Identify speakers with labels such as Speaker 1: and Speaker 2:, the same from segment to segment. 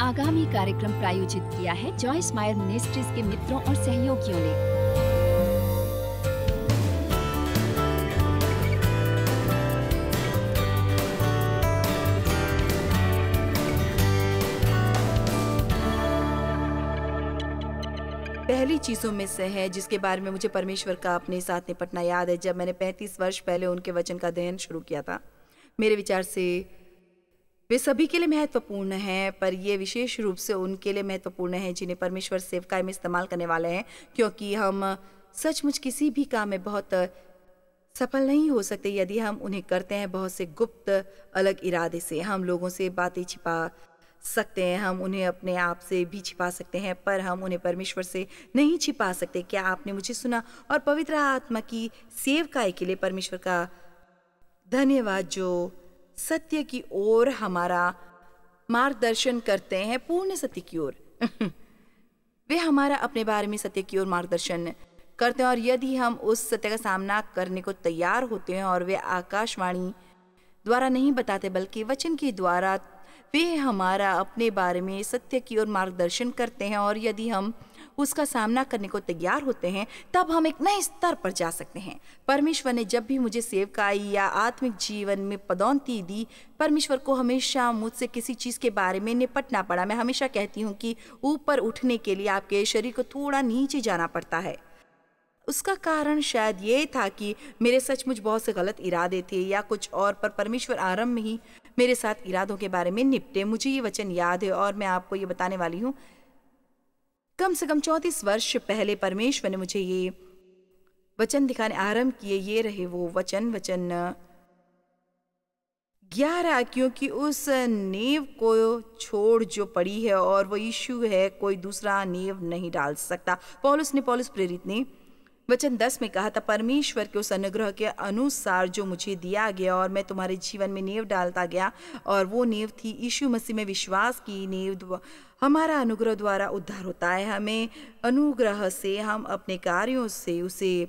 Speaker 1: आगामी कार्यक्रम प्रायोजित किया है जॉयस मायर मिनिस्ट्रीज के मित्रों और सहयोगियों ने।
Speaker 2: पहली चीज़ों में से है जिसके बारे में मुझे परमेश्वर का अपने साथ निपटना याद है। जब मैंने 35 वर्ष पहले उनके वचन का अध्ययन शुरू किया था, मेरे विचार से वे सभी के लिए महत्वपूर्ण हैं, पर ये विशेष रूप से उनके लिए महत्वपूर्ण है जिन्हें परमेश्वर सेवकाई में इस्तेमाल करने वाले हैं, क्योंकि हम सचमुच किसी भी काम में बहुत सफल नहीं हो सकते यदि हम उन्हें करते हैं बहुत से गुप्त, अलग इरादे से। हम लोगों से बातें छिपा सकते हैं, हम उन्हें अपने आप से भी छिपा सकते हैं, पर हम उन्हें परमेश्वर से नहीं छिपा सकते। क्या आपने मुझे सुना? और पवित्र आत्मा की सेवकाई के लिए परमेश्वर का धन्यवाद जो सत्य की ओर हमारा मार्गदर्शन करते हैं, पूर्ण सत्य की ओर। वे हमारा अपने बारे में सत्य की ओर मार्गदर्शन करते हैं और यदि हम उस सत्य का सामना करने को तैयार होते हैं और वे आकाशवाणी द्वारा नहीं बताते, बल्कि वचन के द्वारा, वे हमारा अपने बारे में सत्य की ओर मार्गदर्शन करते हैं और यदि हम उसका सामना करने को तैयार होते हैं, तब हम एक नए स्तर पर जा सकते हैं। परमेश्वर ने जब भी मुझे सेवकाई या आत्मिक जीवन में पदोन्नति दी, परमेश्वर को हमेशा मुझसे किसी चीज़ के बारे में निपटना पड़ा। मैं हमेशा कहती हूँ कि ऊपर उठने के लिए आपके शरीर को थोड़ा नीचे जाना पड़ता है। उसका कारण शायद ये था कि मेरे सचमुच बहुत से गलत इरादे थे या कुछ और, पर परमेश्वर आरंभ में ही मेरे साथ इरादों के बारे में निपटे। मुझे ये वचन याद है और मैं आपको ये बताने वाली हूँ कम से कम चौंतीस वर्ष पहले परमेश्वर ने मुझे ये वचन दिखाने आरंभ किए, ये रहे वो वचन वचन, ग्यारह क्योंकि उस नेव को छोड़ जो पड़ी है और वो यीशु है, कोई दूसरा नेव नहीं डाल सकता। पॉलिस ने, पॉलिस प्रेरित ने वचन दस में कहा था, परमेश्वर के उस अनुग्रह के अनुसार जो मुझे दिया गया और मैं तुम्हारे जीवन में नींव डालता गया और वो नींव थी यीशु मसीह में विश्वास की नींव, हमारा अनुग्रह द्वारा उद्धार होता है। हमें अनुग्रह से, हम अपने कार्यों से उसे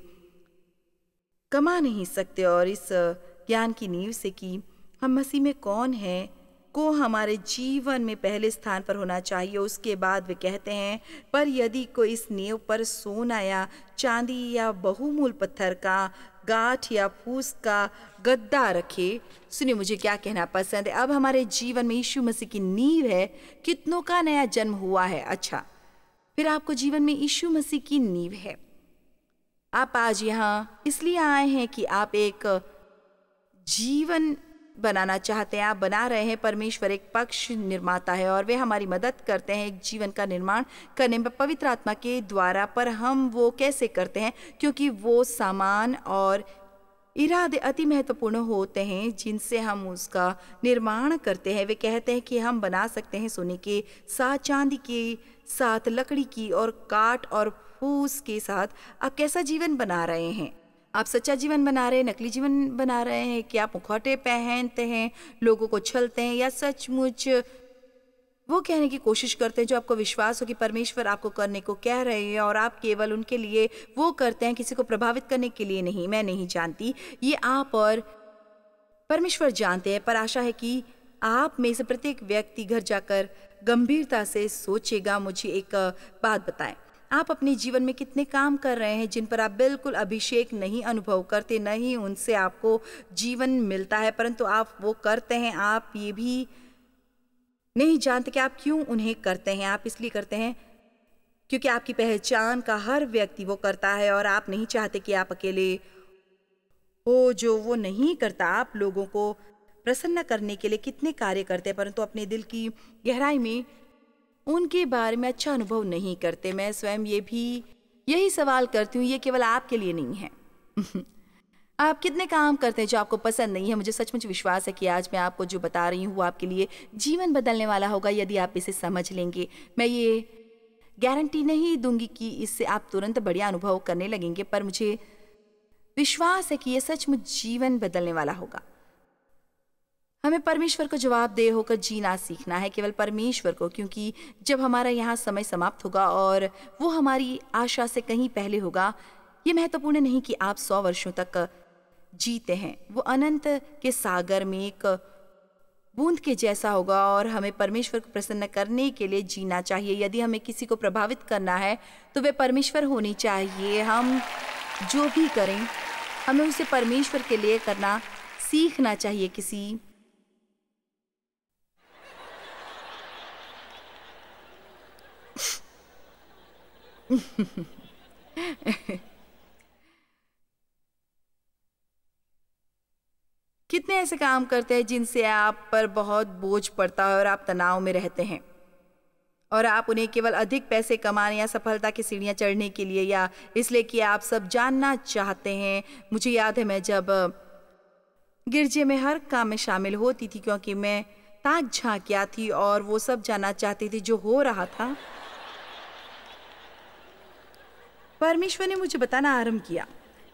Speaker 2: कमा नहीं सकते और इस ज्ञान की नींव से कि हम मसीह में कौन हैं को हमारे जीवन में पहले स्थान पर होना चाहिए। उसके बाद वे कहते हैं, पर यदि कोई इस नींव पर सोना या चांदी या बहुमूल पत्थर का, गाठ या फूस का गद्दा रखे, सुनिए मुझे क्या कहना पसंद है? अब हमारे जीवन में यीशु मसीह की नींव है, कितनों का नया जन्म हुआ है? अच्छा फिर आपको जीवन में यीशु मसीह की नींव है। आप आज यहाँ इसलिए आए हैं कि आप एक जीवन बनाना चाहते हैं, आप बना रहे हैं, परमेश्वर एक पक्ष निर्माता है और वे हमारी मदद करते हैं एक जीवन का निर्माण करने में, पवित्र आत्मा के द्वारा। पर हम वो कैसे करते हैं? क्योंकि वो सामान और इरादे अति महत्वपूर्ण होते हैं जिनसे हम उसका निर्माण करते हैं। वे कहते हैं कि हम बना सकते हैं सोने के साथ, चांदी के साथ, लकड़ी की और काट और फूस के साथ। आप कैसा जीवन बना रहे हैं? आप सच्चा जीवन बना रहे हैं, नकली जीवन बना रहे हैं कि आप मुखौटे पहनते हैं, लोगों को छलते हैं या सचमुच वो कहने की कोशिश करते हैं जो आपको विश्वास हो कि परमेश्वर आपको करने को कह रहे हैं और आप केवल उनके लिए वो करते हैं, किसी को प्रभावित करने के लिए नहीं, मैं नहीं जानती। ये आप और परमेश्वर जानते हैं, पर आशा है कि आप में से प्रत्येक व्यक्ति घर जाकर गंभीरता से सोचेगा, मुझे एक बात बताएँ। आप अपने जीवन में कितने काम कर रहे हैं जिन पर आप बिल्कुल अभिषेक नहीं अनुभव करते नहीं उनसे आपको जीवन मिलता है, परंतु आप वो करते हैं। आप ये भी नहीं जानते कि आप क्यों उन्हें करते हैं। आप इसलिए करते हैं क्योंकि आपकी पहचान का हर व्यक्ति वो करता है और आप नहीं चाहते कि आप अकेले हो जो वो नहीं करता। आप लोगों को प्रसन्न करने के लिए कितने कार्य करते हैं, परंतु अपने दिल की गहराई में उनके बारे में अच्छा अनुभव नहीं करते। मैं स्वयं ये भी यही सवाल करती हूँ, ये केवल आपके लिए नहीं है। आप कितने काम करते हैं जो आपको पसंद नहीं है? मुझे सचमुच विश्वास है कि आज मैं आपको जो बता रही हूँ वो आपके लिए जीवन बदलने वाला होगा, यदि आप इसे समझ लेंगे। मैं ये गारंटी नहीं दूँगी कि इससे आप तुरंत बढ़िया अनुभव करने लगेंगे, पर मुझे विश्वास है कि ये सचमुच जीवन बदलने वाला होगा। हमें परमेश्वर को जवाब दे होकर जीना सीखना है, केवल परमेश्वर को, क्योंकि जब हमारा यहाँ समय समाप्त होगा और वो हमारी आशा से कहीं पहले होगा, ये महत्वपूर्ण नहीं कि आप सौ वर्षों तक जीते हैं। वो अनंत के सागर में एक बूंद के जैसा होगा और हमें परमेश्वर को प्रसन्न करने के लिए जीना चाहिए। यदि हमें किसी को प्रभावित करना है तो वे परमेश्वर होनी चाहिए। हम जो भी करें, हमें उसे परमेश्वर के लिए करना, सीखना चाहिए किसी कितने ऐसे काम करते हैं जिनसे आप पर बहुत बोझ पड़ता है और आप तनाव में रहते हैं? और आप उन्हें केवल अधिक पैसे कमाने या सफलता की सीढ़ियाँ चढ़ने के लिए या इसलिए कि आप सब जानना चाहते हैं? मुझे याद है मैं जब गिरजे में हर काम में शामिल होती थी क्योंकि मैं ताक झांकिया थी और वो सब जानना चाहती थी जो हो रहा था। परमेश्वर ने मुझे बताना आरंभ किया।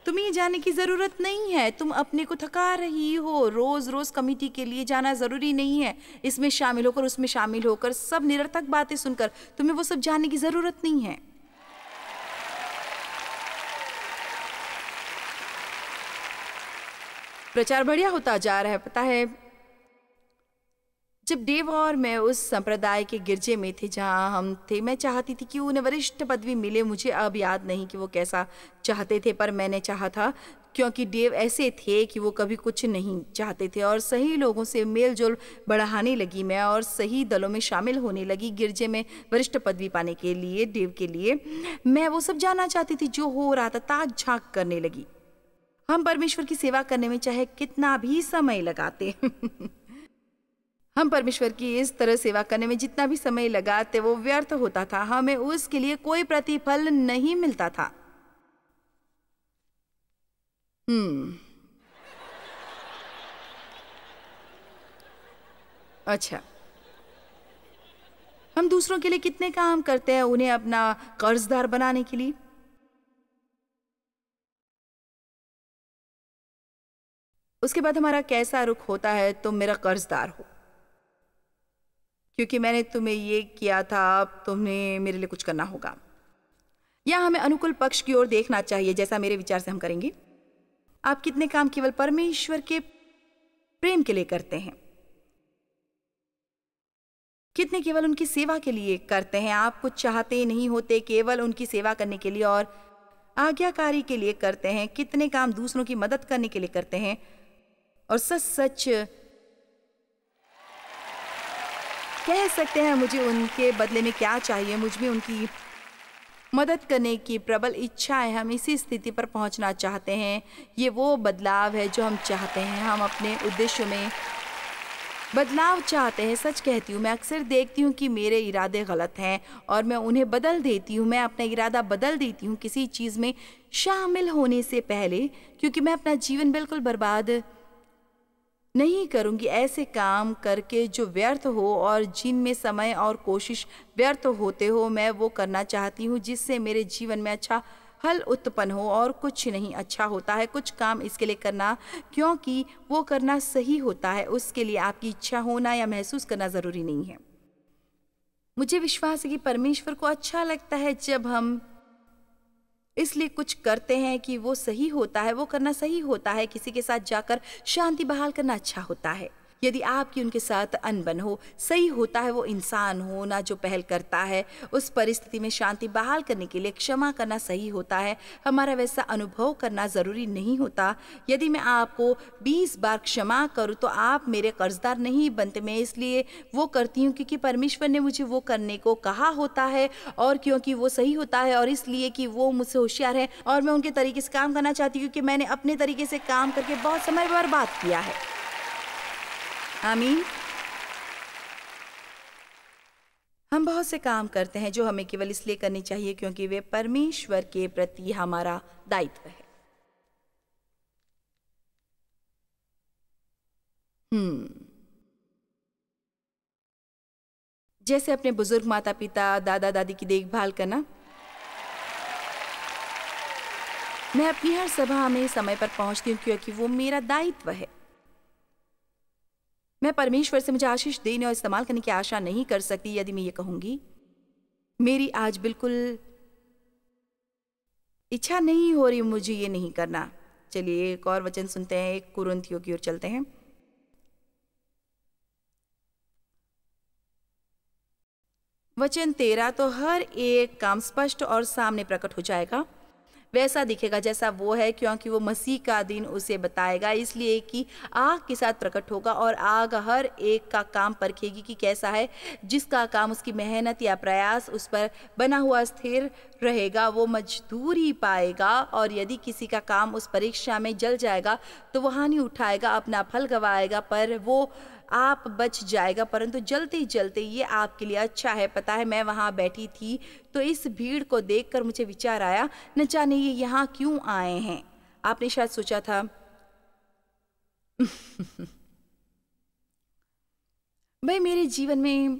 Speaker 2: तुम्हें जाने की ज़रूरत नहीं है। तुम अपने को थका रही हो। रोज़ रोज़ कमेटी के लिए जाना ज़रूरी नहीं है। इसमें शामिल होकर, उसमें शामिल होकर सब निरर्थक बातें सुनकर तुम्हें वो सब जानने की ज़रूरत नहीं है। प्रचार बढ़िया होता जा रहा है, पता है? जब देव और मैं उस संप्रदाय के गिरजे में थे जहाँ हम थे, मैं चाहती थी कि उन्हें वरिष्ठ पदवी मिले। मुझे अब याद नहीं कि वो कैसा चाहते थे, पर मैंने चाहा था, क्योंकि देव ऐसे थे कि वो कभी कुछ नहीं चाहते थे और सही लोगों से मेल जोल बढ़ाने लगी मैं और सही दलों में शामिल होने लगी गिरजे में वरिष्ठ पदवी पाने के लिए, देव के लिए। मैं वो सब जानना चाहती थी जो हो रहा था, ताक झाँक करने लगी। हम परमेश्वर की सेवा करने में चाहे कितना भी समय लगाते। हम परमेश्वर की इस तरह सेवा करने में जितना भी समय लगाते, वो व्यर्थ होता था। हमें उसके लिए कोई प्रतिफल नहीं मिलता था। हम्म। अच्छा। हम दूसरों के लिए कितने काम करते हैं, उन्हें अपना कर्जदार बनाने के लिए? उसके बाद हमारा कैसा रुख होता है तुम मेरा कर्जदार हो। क्योंकि मैंने तुम्हें ये किया था, अब तुम्हें मेरे लिए कुछ करना होगा। या हमें अनुकूल पक्ष की ओर देखना चाहिए, जैसा मेरे विचार से हम करेंगे। आप कितने काम केवल परमेश्वर के प्रेम के लिए करते हैं। कितने केवल उनकी सेवा के लिए करते हैं। आप कुछ चाहते नहीं होते, केवल उनकी सेवा करने के लिए और आज्ञाकारी के लिए करते हैं। कितने काम दूसरों की मदद करने के लिए करते हैं। और सच सच कह सकते हैं मुझे उनके बदले में क्या चाहिए? मुझमें उनकी मदद करने की प्रबल इच्छा है। हम इसी स्थिति पर पहुँचना चाहते हैं। ये वो बदलाव है जो हम चाहते हैं। हम अपने उद्देश्य में बदलाव चाहते हैं। सच कहती हूँ, मैं अक्सर देखती हूँ कि मेरे इरादे गलत हैं और मैं उन्हें बदल देती हूँ। मैं अपना इरादा बदल देती हूँ किसी चीज़ में शामिल होने से पहले, क्योंकि मैं अपना जीवन बिल्कुल बर्बाद नहीं करूँगी ऐसे काम करके जो व्यर्थ हो और जिनमें समय और कोशिश व्यर्थ होते हो, मैं वो करना चाहती हूँ जिससे मेरे जीवन में अच्छा हल उत्पन्न हो और कुछ नहीं अच्छा होता है। कुछ काम इसके लिए करना, क्योंकि वो करना सही होता है। उसके लिए आपकी इच्छा होना या महसूस करना ज़रूरी नहीं है। मुझे विश्वास है कि परमेश्वर को अच्छा लगता है जब हम इसलिए कुछ करते हैं कि वो सही होता है, वो करना सही होता है, किसी के साथ जाकर शांति बहाल करना अच्छा होता है। यदि आपकी उनके साथ अनबन हो, सही होता है वो इंसान हो, ना जो पहल करता है। उस परिस्थिति में शांति बहाल करने के लिए क्षमा करना सही होता है। हमारा वैसा अनुभव करना ज़रूरी नहीं होता। यदि मैं आपको 20 बार क्षमा करूँ तो आप मेरे कर्जदार नहीं बनते। मैं इसलिए वो करती हूँ क्योंकि परमेश्वर ने मुझे वो करने को कहा होता है और क्योंकि वो सही होता है और इसलिए कि वो मुझसे होशियार है और मैं उनके तरीके से काम करना चाहती हूँ क्योंकि मैंने अपने तरीके से काम करके बहुत समय बर्बाद किया है। आमीन। हम बहुत से काम करते हैं जो हमें केवल इसलिए करनी चाहिए क्योंकि वे परमेश्वर के प्रति हमारा दायित्व है। हम्म। जैसे अपने बुज़ुर्ग माता पिता दादा दादी की देखभाल करना। मैं अपनी हर सभा में समय पर पहुँचती हूँ क्योंकि वो मेरा दायित्व है। मैं परमेश्वर से मुझे आशीष देने और इस्तेमाल करने की आशा नहीं कर सकती यदि मैं ये कहूँगी। मेरी आज बिल्कुल इच्छा नहीं हो रही, मुझे ये नहीं करना। चलिए, एक और वचन सुनते हैं, एक कुरुंतियों की ओर चलते हैं। वचन तेरा तो हर एक काम स्पष्ट और सामने प्रकट हो जाएगा। वैसा दिखेगा जैसा वो है, क्योंकि वो मसीह का दिन उसे बताएगा। इसलिए कि आग के साथ प्रकट होगा और आग हर एक का काम परखेगी कि कैसा है। जिसका काम उसकी मेहनत या प्रयास उस पर बना हुआ स्थिर रहेगा, वो मजदूरी पाएगा और यदि किसी का काम उस परीक्षा में जल जाएगा तो वह हानि उठाएगा, अपना फल गवाएगा, पर वो आप बच जाएगा, परंतु जलते ही जलते ये आपके लिए अच्छा है। पता है, मैं वहाँ बैठी थी तो इस भीड़ को देखकर मुझे विचार आया, न जाने ये यहाँ क्यों आए हैं? आपने शायद सोचा था, भाई, मेरे जीवन में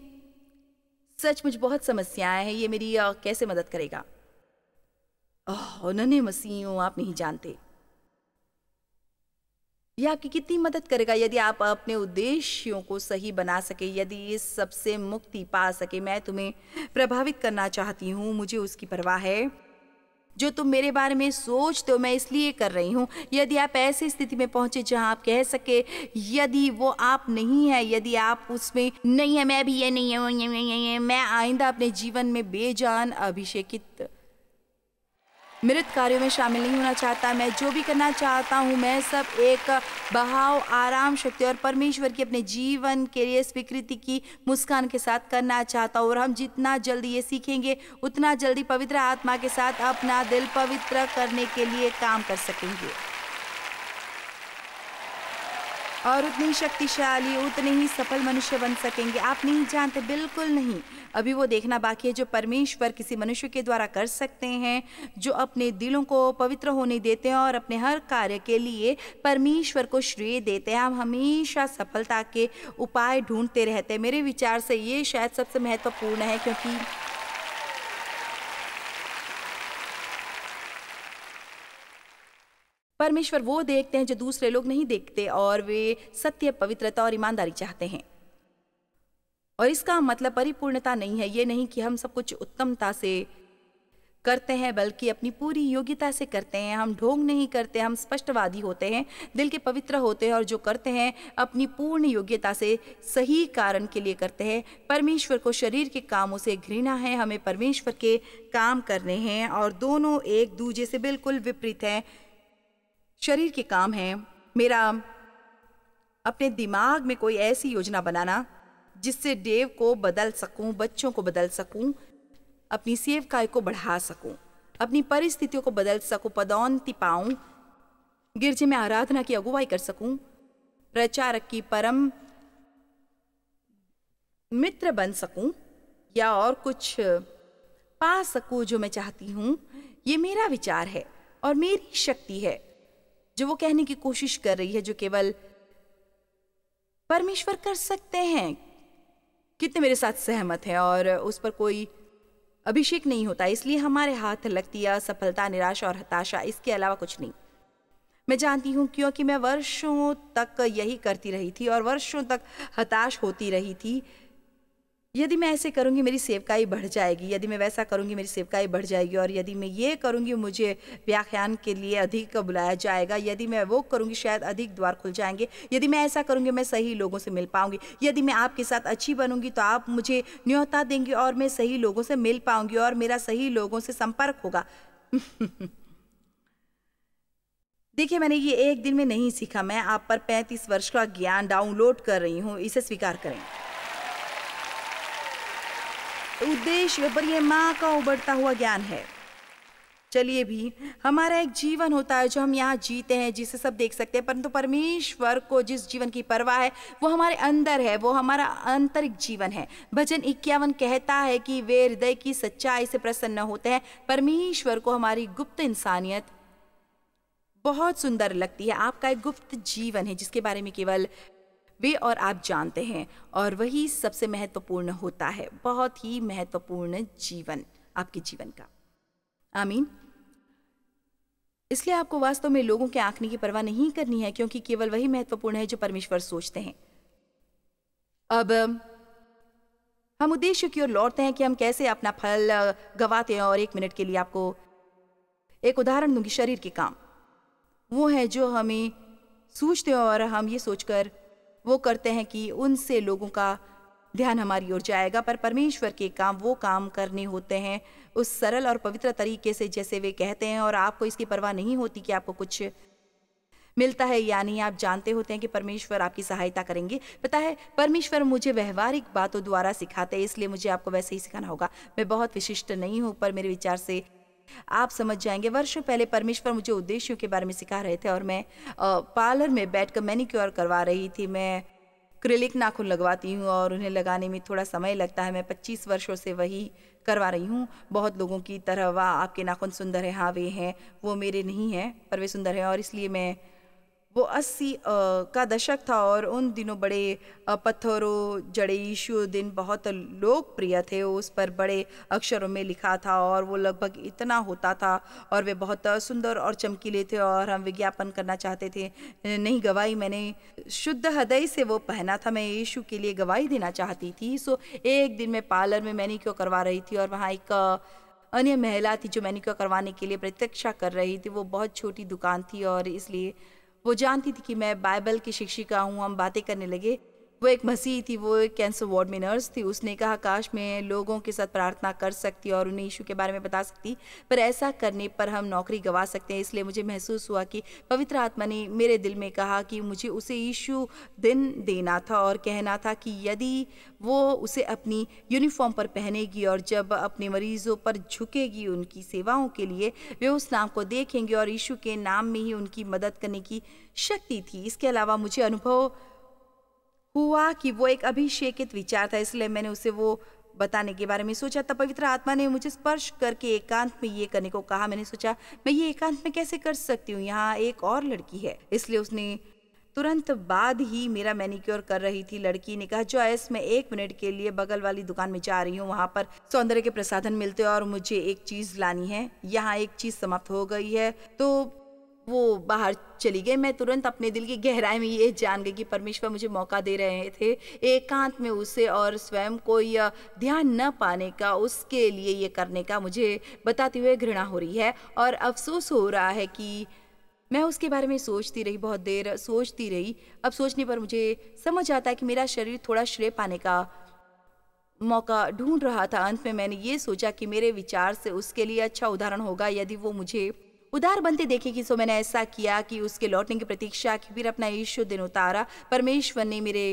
Speaker 2: सच सचमुच बहुत समस्याएँ हैं, ये मेरी कैसे मदद करेगा? ओह, नन्हे मसीहों, आप नहीं जानते। यह आपकी कितनी मदद करेगा यदि आप अपने उद्देश्यों को सही बना सके, यदि इस सबसे मुक्ति पा सके? मैं तुम्हें प्रभावित करना चाहती हूँ, मुझे उसकी परवाह है। जो तुम मेरे बारे में सोचते हो, मैं इसलिए कर रही हूँ। यदि आप ऐसी स्थिति में पहुँचे जहाँ आप कह सके, यदि वो आप नहीं है, यदि आप उसमें नहीं है, मैं भी ये नहीं है मैं आइंदा अपने जीवन में बेजान अभिषेकित मृत कार्यों में शामिल नहीं होना चाहता। मैं जो भी करना चाहता हूँ, मैं सब एक बहाव, आराम, शक्ति और परमेश्वर की अपने जीवन के लिए स्वीकृति की मुस्कान के साथ करना चाहता हूँ और हम जितना जल्दी ये सीखेंगे, उतना जल्दी पवित्र आत्मा के साथ अपना दिल पवित्र करने के लिए काम कर सकेंगे। और उतनी शक्तिशाली, उतने ही सफल मनुष्य बन सकेंगे। आप नहीं जानते, बिल्कुल नहीं। अभी वो देखना बाकी है जो परमेश्वर किसी मनुष्य के द्वारा कर सकते हैं, जो अपने दिलों को पवित्र होने देते हैं और अपने हर कार्य के लिए परमेश्वर को श्रेय देते हैं। हम हमेशा सफलता के उपाय ढूंढते रहते हैं। मेरे विचार से ये शायद सबसे महत्वपूर्ण है, क्योंकि परमेश्वर वो देखते हैं जो दूसरे लोग नहीं देखते और वे सत्य, पवित्रता और ईमानदारी चाहते हैं। और इसका मतलब परिपूर्णता नहीं है। ये नहीं कि हम सब कुछ उत्तमता से करते हैं, बल्कि अपनी पूरी योग्यता से करते हैं। हम ढोंग नहीं करते, हम स्पष्टवादी होते हैं, दिल के पवित्र होते हैं और जो करते हैं, अपनी पूर्ण योग्यता से सही कारण के लिए करते हैं। परमेश्वर को शरीर के कामों से घृणा है, हमें परमेश्वर के काम करने हैं और दोनों एक दूजे से बिल्कुल विपरीत हैं। शरीर के काम हैं। मेरा अपने दिमाग में कोई ऐसी योजना बनाना जिससे देव को बदल सकूँ, बच्चों को बदल सकूँ, अपनी सेवकाई को बढ़ा सकूँ, अपनी परिस्थितियों को बदल सकूँ, पदोन्नति पाऊँ, गिरजे में आराधना की अगुवाई कर सकूँ, प्रचारक की परम मित्र बन सकूँ, या और कुछ पा सकूँ जो मैं चाहती हूँ। ये मेरा विचार है और मेरी शक्ति है। जो वो कहने की कोशिश कर रही है, जो केवल, परमेश्वर कर सकते हैं। कितने मेरे साथ सहमत हैं और उस पर कोई अभिषेक नहीं होता। इसलिए हमारे हाथ लगती है असफलता निराशा और हताशा, इसके अलावा कुछ नहीं। मैं जानती हूँ क्योंकि मैं वर्षों तक यही करती रही थी और वर्षों तक हताश होती रही थी। यदि मैं ऐसे करूँगी, मेरी सेवकाई बढ़ जाएगी। यदि मैं वैसा करूँगी, मेरी सेवकाई बढ़ जाएगी। और यदि मैं ये करूँगी, मुझे व्याख्यान के लिए अधिक बुलाया जाएगा। यदि मैं वो करूँगी, शायद अधिक द्वार खुल जाएँगे। यदि मैं ऐसा करूँगी, मैं सही लोगों से मिल पाऊँगी। यदि मैं आपके साथ अच्छी बनूँगी तो आप मुझे न्योता देंगे और मैं सही लोगों से मिल पाऊँगी और मेरा सही लोगों से संपर्क होगा। देखिए, मैंने ये एक दिन में नहीं सीखा। मैं आप पर 35 वर्ष का ज्ञान डाउनलोड कर रही हूँ। इसे स्वीकार करें। उद्देश्य पर यह माँ का उबड़ता हुआ ज्ञान है। चलिए भी, हमारा एक जीवन होता है जो हम यहाँ जीते हैं, जिसे सब देख सकते हैं, परंतु परमेश्वर को जिस जीवन की परवाह है, वो हमारे अंदर है, वो हमारा आंतरिक जीवन है। भजन इक्यावन कहता है कि वे हृदय की सच्चाई से प्रसन्न होते हैं। परमेश्वर को हमारी गुप्त इंसानियत बहुत सुंदर लगती है। आपका एक गुप्त जीवन है, जिसके बारे में केवल वे और आप जानते हैं, और वही सबसे महत्वपूर्ण होता है, बहुत ही महत्वपूर्ण जीवन, आपके जीवन का। आमीन। इसलिए आपको वास्तव में लोगों के आंकने की परवाह नहीं करनी है, क्योंकि केवल वही महत्वपूर्ण है जो परमेश्वर सोचते हैं। अब, हम उद्देश्य की ओर लौटते हैं कि हम कैसे अपना फल, गवाते हैं, और एक मिनट के लिए आपको एक उदाहरण दूँगी, शरीर के काम। वो है जो हमें सूझते हैं, और हम ये सोचकर वो करते हैं कि उनसे लोगों का ध्यान हमारी ओर जाएगा, पर परमेश्वर के काम, वो काम करने होते हैं उस सरल और पवित्र तरीके से जैसे वे कहते हैं, और आपको इसकी परवाह नहीं होती कि आपको कुछ मिलता है यानी आप जानते होते हैं कि परमेश्वर आपकी सहायता करेंगे। पता है, परमेश्वर मुझे व्यवहारिक बातों द्वारा सिखाते हैं, इसलिए मुझे आपको वैसे ही सिखाना होगा। मैं बहुत विशिष्ट नहीं हूँ, पर मेरे विचार से आप समझ जाएँगे। वर्षों पहले परमेश्वर मुझे उद्देश्यों के बारे में सिखा रहे थे और मैं पार्लर में बैठकर मैनिक्योर करवा रही थी। मैं क्रिलिक नाखून लगवाती हूँ और उन्हें लगाने में थोड़ा समय लगता है। मैं 25 वर्षों से वही करवा रही हूँ। बहुत लोगों की तरह, वाह, आपके नाखून सुंदर है हाँ वे हैं, वो मेरे नहीं हैं, पर वे सुंदर हैं और इसलिए मैं वो अस्सी का दशक था और उन दिनों बड़े पत्थरों, जड़े यीशु दिन बहुत लोकप्रिय थे। उस पर बड़े अक्षरों में लिखा था और वो लगभग इतना होता था और वे बहुत सुंदर और चमकीले थे और हम विज्ञापन करना चाहते थे। नहीं गवाही मैंने, शुद्ध हृदय से वो पहना था। मैं यीशु के लिए गवाही देना चाहती थी। सो, एक दिन मैं पार्लर में मैंने क्यों करवा रही थी और वहाँ एक अन्य महिला थी जो मैनिक्योर करवाने के लिए प्रतीक्षा कर रही थी। वो बहुत छोटी दुकान थी और इसलिए वो जानती थी कि मैं बाइबल की शिक्षिका हूँ हम बातें करने लगे। वो एक मसीह थी, वो एक कैंसर वार्ड में नर्स थी। उसने कहा, काश मैं लोगों के साथ प्रार्थना कर सकती और उन्हें यीशु के बारे में बता सकती, पर ऐसा करने पर हम नौकरी गंवा सकते हैं। इसलिए मुझे महसूस हुआ कि पवित्र आत्मा ने मेरे दिल में कहा कि मुझे उसे यीशु दिन देना था और कहना था कि यदि वो उसे अपनी यूनिफॉर्म पर पहनेगी और जब अपने मरीजों पर झुकेगी उनकी सेवाओं के लिए, वे उस नाम को देखेंगे और यीशु के नाम में ही उनकी मदद करने की शक्ति थी। इसके अलावा मुझे अनुभव हुआ कि वो एक अभिषेकित विचार था, इसलिए मैंने उसे वो बताने के बारे में सोचा। तब पवित्र आत्मा ने मुझे स्पर्श करके एकांत में ये करने को कहा। मैंने सोचा, मैं ये एकांत में कैसे कर सकती हूँ? यहाँ एक और लड़की है। इसलिए उसने तुरंत बाद ही मेरा मैनिक्योर कर रही थी। लड़की ने कहा जो एस मैं एक मिनट के लिए बगल वाली दुकान में जा रही हूँ। वहाँ पर सौंदर्य के प्रसाधन मिलते हैं और मुझे एक चीज़ लानी है। यहाँ एक चीज़ समाप्त हो गई है। तो वो बाहर चली गई। मैं तुरंत अपने दिल की गहराई में ये जान गई कि परमेश्वर मुझे मौका दे रहे थे एकांत में उसे और स्वयं को यह ध्यान न पाने का, उसके लिए ये करने का मुझे बताते हुए घृणा हो रही है और अफसोस हो रहा है कि मैं उसके बारे में सोचती रही, बहुत देर सोचती रही। अब सोचने पर मुझे समझ आता है कि मेरा शरीर थोड़ा श्रेय पाने का मौका ढूंढ रहा था। अंत में मैंने ये सोचा कि मेरे विचार से उसके लिए अच्छा उदाहरण होगा। यदि वो मुझे उदार बनते देखे कि सो मैंने ऐसा किया कि उसके लौटने की प्रतीक्षा की, फिर अपना ईश्वर दिन उतारा। परमेश्वर ने मेरे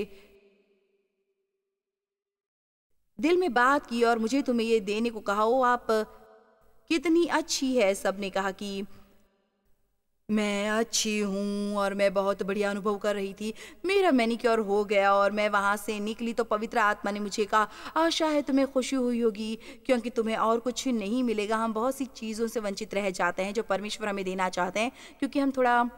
Speaker 2: दिल में बात की और मुझे तुम्हें ये देने को कहा हो आप, कितनी अच्छी है। सबने कहा कि मैं अच्छी हूँ और मैं बहुत बढ़िया अनुभव कर रही थी। मेरा मैनिक्योर हो गया और मैं वहाँ से निकली तो पवित्र आत्मा ने मुझे कहा आशा है तुम्हें खुशी हुई होगी, क्योंकि तुम्हें और कुछ नहीं मिलेगा। हम बहुत सी चीज़ों से वंचित रह जाते हैं जो परमेश्वर हमें देना चाहते हैं, क्योंकि हम थोड़ा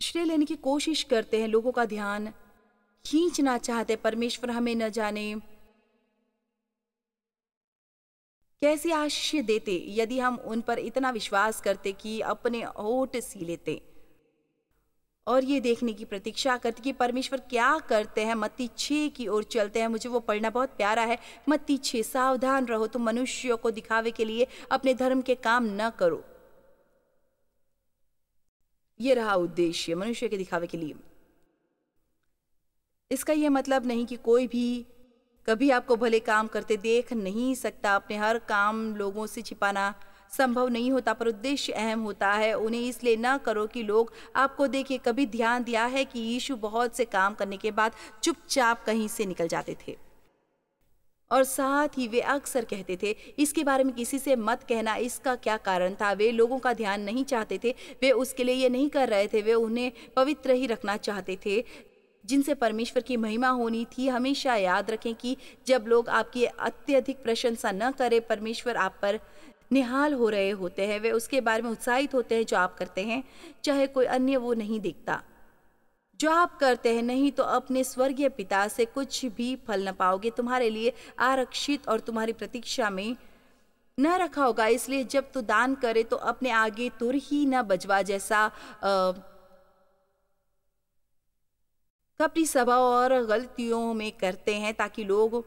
Speaker 2: श्रेय लेने की कोशिश करते हैं, लोगों का ध्यान खींचना चाहते परमेश्वर हमें न जाने। कैसे आशीष देते यदि हम उन पर इतना विश्वास करते कि अपने ओट सी लेते? और ये देखने की प्रतीक्षा करते कि परमेश्वर क्या करते हैं, मत्ती छे की ओर चलते हैं। मुझे वो पढ़ना बहुत प्यारा है। मत्ती छे सावधान रहो, तुम मनुष्यों को दिखावे के लिए अपने धर्म के काम न करो। ये रहा उद्देश्य, मनुष्य के दिखावे के लिए। इसका यह मतलब नहीं कि कोई भी कभी आपको भले काम करते देख नहीं सकता, अपने हर काम लोगों से छिपाना संभव नहीं होता, पर उद्देश्य अहम होता है। उन्हें इसलिए ना करो कि लोग आपको देखे कभी ध्यान दिया है कि यीशु बहुत से काम करने के बाद चुपचाप कहीं से निकल जाते थे। और साथ ही वे अक्सर कहते थे, इसके बारे में किसी से मत कहना, इसका क्या कारण था? वे लोगों का ध्यान नहीं चाहते थे, वे उसके लिए ये नहीं कर रहे थे, वे उन्हें पवित्र ही रखना चाहते थे। जिनसे परमेश्वर की महिमा होनी थी हमेशा याद रखें कि जब लोग आपकी अत्यधिक प्रशंसा न करें परमेश्वर आप पर निहाल हो रहे होते हैं। वे उसके बारे में उत्साहित होते हैं जो आप करते हैं चाहे कोई अन्य वो नहीं देखता। जो आप करते हैं नहीं तो अपने स्वर्गीय पिता से कुछ भी फल न पाओगे। तुम्हारे लिए आरक्षित और तुम्हारी प्रतीक्षा में न रखा होगा इसलिए जब तू दान करे तो अपने आगे तुर ही न बजवा जैसा आ, अपनी सभा और गलतियों में करते हैं ताकि लोग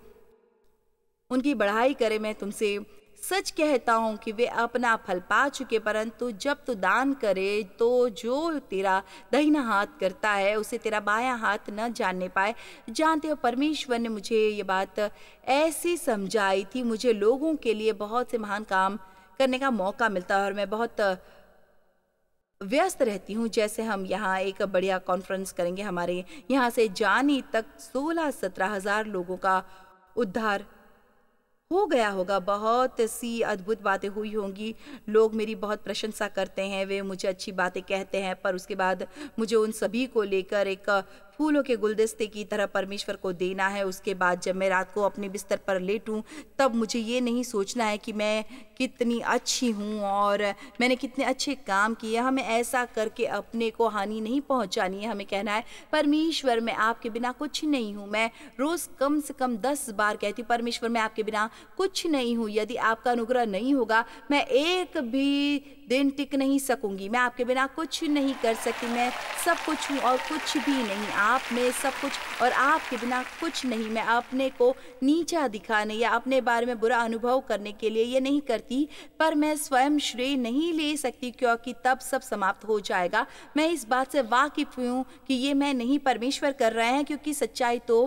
Speaker 2: उनकी बढ़ाई करें। मैं तुमसे सच कहता हूँ कि वे अपना फल पा चुके, परंतु जब तू दान करे तो जो तेरा दहिना हाथ करता है, उसे तेरा बायां हाथ न जानने पाए। जानते हो, परमेश्वर ने मुझे ये बात ऐसी समझाई थी, मुझे लोगों के लिए बहुत से महान काम करने का मौका मिलता है और मैं बहुत व्यस्त रहती हूँ। जैसे हम यहाँ एक बढ़िया कॉन्फ्रेंस करेंगे, हमारे यहाँ से जानी तक सोलह सत्रह हज़ार लोगों का उद्धार हो गया होगा। बहुत सी अद्भुत बातें हुई होंगी। लोग मेरी बहुत प्रशंसा करते हैं, वे मुझे अच्छी बातें कहते हैं, पर उसके बाद मुझे उन सभी को लेकर एक फूलों के गुलदस्ते की तरह परमेश्वर को देना है। उसके बाद जब मैं रात को अपने बिस्तर पर लेटूं, तब मुझे ये नहीं सोचना है कि मैं कितनी अच्छी हूँ और मैंने कितने अच्छे काम किए। हमें ऐसा करके अपने को हानि नहीं पहुँचानी है, हमें कहना है, परमेश्वर, मैं आपके बिना कुछ नहीं हूँ। मैं रोज़ कम से कम दस बार कहती हूँ, परमेश्वर, मैं आपके बिना कुछ नहीं हूँ। यदि आपका अनुग्रह नहीं होगा, मैं एक भी दिन टिक नहीं सकूँगी। मैं आपके बिना कुछ नहीं कर सकती मैं सब कुछ हूँ और कुछ भी नहीं। आप में सब कुछ और आपके बिना कुछ नहीं। मैं अपने को नीचा दिखाने या अपने बारे में बुरा अनुभव करने के लिए ये नहीं करती, पर मैं स्वयं श्रेय नहीं ले सकती क्योंकि तब सब समाप्त हो जाएगा। मैं इस बात से वाकिफ हूँ कि ये मैं नहीं परमेश्वर कर रहे हैं, क्योंकि सच्चाई तो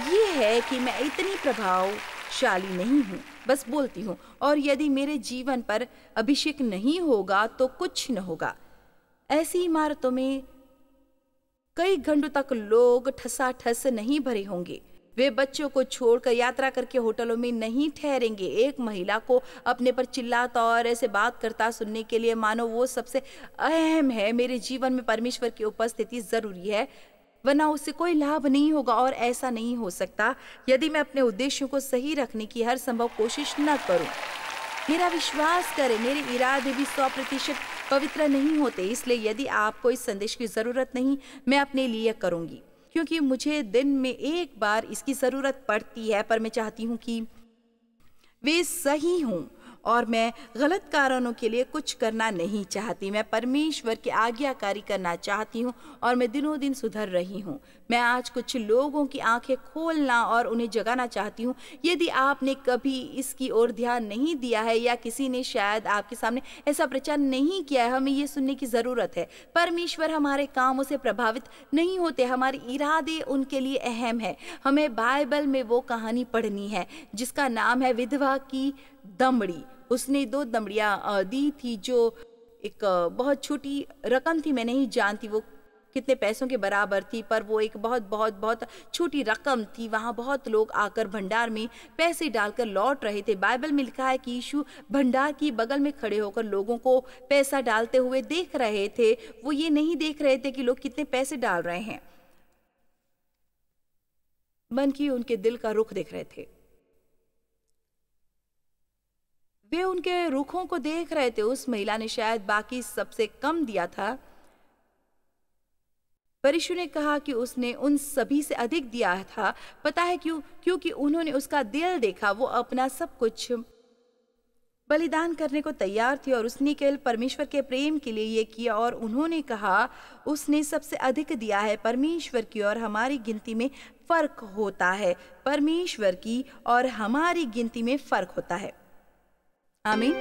Speaker 2: ये है कि मैं इतनी प्रभावशाली नहीं हूँ। बस बोलती हूँ और यदि मेरे जीवन पर अभिषेक नहीं होगा तो कुछ न होगा। ऐसी इमारतों में कई घंटों तक लोग ठसा ठस नहीं भरे होंगे। वे बच्चों को छोड़कर यात्रा करके होटलों में नहीं ठहरेंगे। एक महिला को अपने पर चिल्लाता और ऐसे बात करता सुनने के लिए, मानो वो सबसे अहम है। मेरे जीवन में परमेश्वर की उपस्थिति ज़रूरी है। वरना उससे कोई लाभ नहीं होगा और ऐसा नहीं हो सकता। यदि मैं अपने उद्देश्यों को सही रखने की हर संभव कोशिश न करूँ, मेरा विश्वास करें, मेरे इरादे भी सौ प्रतिशत पवित्र नहीं होते, इसलिए यदि आपको इस संदेश की ज़रूरत नहीं, मैं अपने लिए करूँगी। क्योंकि मुझे दिन में एक बार इसकी ज़रूरत पड़ती है, पर मैं चाहती हूँ कि वे सही हों। और मैं गलत कारणों के लिए कुछ करना नहीं चाहती। मैं परमेश्वर की आज्ञाकारी करना चाहती हूँ और मैं दिनों दिन सुधर रही हूँ। मैं आज कुछ लोगों की आँखें खोलना और उन्हें जगाना चाहती हूँ। यदि आपने कभी इसकी ओर ध्यान नहीं दिया है या किसी ने शायद आपके सामने ऐसा प्रचार नहीं किया है, हमें ये सुनने की ज़रूरत है। परमेश्वर हमारे कामों से प्रभावित नहीं होते, हमारे इरादे उनके लिए अहम है। हमें बाइबल में वो कहानी पढ़नी है, जिसका नाम है विधवा की दमड़ी। उसने दो दमड़ियाँ दी थी जो एक बहुत छोटी रकम थी, मैं नहीं जानती वो कितने पैसों के बराबर थी, पर वो एक बहुत बहुत बहुत छोटी रकम थी। वहाँ बहुत लोग आकर भंडार में पैसे डालकर लौट रहे थे। बाइबल में लिखा है कि यीशु भंडार की बगल में खड़े होकर लोगों को पैसा डालते हुए देख रहे थे। वो ये नहीं देख रहे थे कि लोग कितने पैसे डाल रहे हैं मन की उनके दिल का रुख देख रहे थे। वे उनके रुखों को देख रहे थे। उस महिला ने शायद बाकी सबसे कम दिया था। परिशु ने कहा कि उसने उन सभी से अधिक दिया था। पता है क्यों? क्योंकि उन्होंने उसका दिल देखा, वो अपना सब कुछ बलिदान करने को तैयार थी और उसने केवल परमेश्वर के प्रेम के लिए ये किया और उन्होंने कहा, उसने सबसे अधिक दिया है परमेश्वर की और हमारी गिनती में फ़र्क होता है। परमेश्वर की और हमारी गिनती में फ़र्क होता है। आमीन।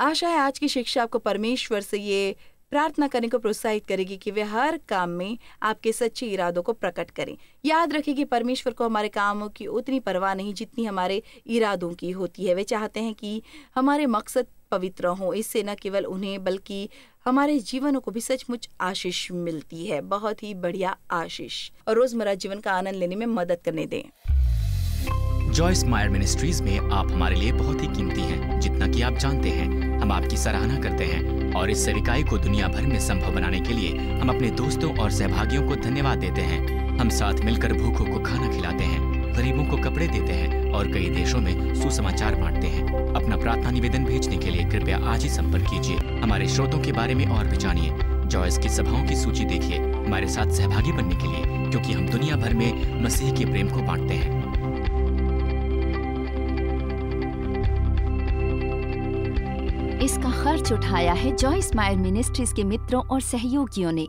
Speaker 2: आशा है आज की शिक्षा आपको परमेश्वर से ये प्रार्थना करने को प्रोत्साहित करेगी कि वे हर काम में आपके सच्चे इरादों को प्रकट करें। याद रखें कि परमेश्वर को हमारे कामों की उतनी परवाह नहीं जितनी हमारे इरादों की होती है। वे चाहते हैं कि हमारे मकसद पवित्र हों। इससे न केवल उन्हें, बल्कि हमारे जीवनों को भी सचमुच आशीष मिलती है। बहुत ही बढ़िया आशीष। और रोज़मर्रा जीवन का आनंद लेने में मदद करने दें।
Speaker 3: जॉयस मायर मिनिस्ट्रीज में आप हमारे लिए बहुत ही कीमती हैं, जितना कि आप जानते हैं। हम आपकी सराहना करते हैं और इस सेविकाई को दुनिया भर में संभव बनाने के लिए हम अपने दोस्तों और सहभागियों को धन्यवाद देते हैं। हम साथ मिलकर भूखों को खाना खिलाते हैं, गरीबों को कपड़े देते हैं और कई देशों में सुसमाचार बांटते हैं। अपना प्रार्थना निवेदन भेजने के लिए कृपया आज ही संपर्क कीजिए। हमारे स्रोतों के बारे में और भी जानिए। जॉयस की सभाओं की सूची देखिए, हमारे साथ सहभागी बनने के लिए, क्योंकि हम दुनिया भर में मसीह के प्रेम को बांटते हैं।
Speaker 1: इसका खर्च उठाया है जॉइस मायर मिनिस्ट्रीज के मित्रों और सहयोगियों ने।